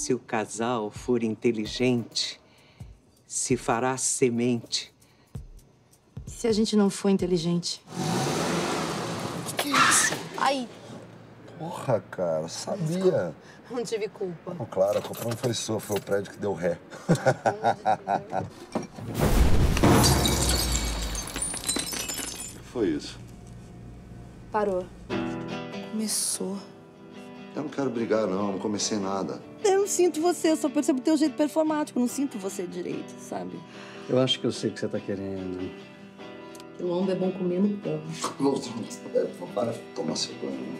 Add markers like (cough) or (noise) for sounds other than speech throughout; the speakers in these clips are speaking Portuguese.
Se o casal for inteligente, se fará semente. Se a gente não for inteligente? Que isso? Ai, Porra, cara, sabia. não tive culpa. Não, claro, a culpa não foi sua, foi o prédio que deu ré. (laughs) foi isso. Parou. Começou. Eu não quero brigar, não. Não comecei nada. Eu não sinto você, eu só percebo teu jeito performático. Não sinto você direito, sabe? Eu acho que eu sei o que você tá querendo. O lombo é bom comer no pão. (laughs) Para tomar seu banho.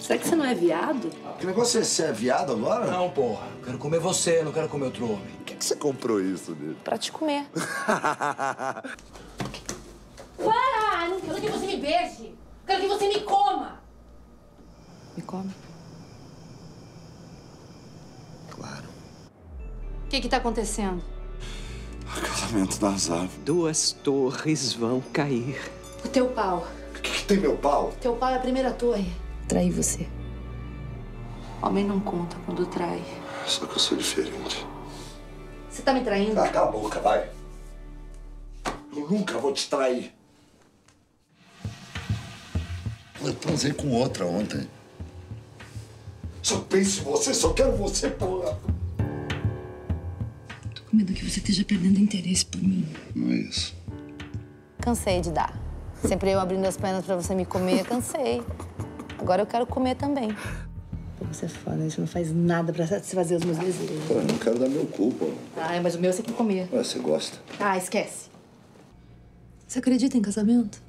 Será que você não é viado? Que negócio é esse? Você é viado agora? Não, porra. Eu quero comer você, não quero comer outro homem. Por que, que você comprou isso dele? Pra te comer. (laughs) Para! Não quero que você me beije. Quero que você me coma. Me come. Claro. O que que tá acontecendo? Casamento das aves. Duas torres vão cair. O teu pau. O que, que tem meu pau? Teu pau é a primeira torre. Traí você. Homem não conta quando trai. Só que eu sou diferente. Você tá me traindo? Ah, cala a boca, vai. Eu nunca vou te trair. Eu transei com outra ontem. Só penso em você, só quero você, porra. Com medo que você esteja perdendo interesse por mim. Não é isso. Cansei de dar. Sempre eu abrindo as pernas pra você me comer, cansei. Agora eu quero comer também. Pô, você é foda, isso não faz nada pra satisfazer os meus desejos. Pô, eu não quero dar meu cu, pô. Ah, mas o meu você quer comer. Ué, você gosta? Ah, esquece. Você acredita em casamento?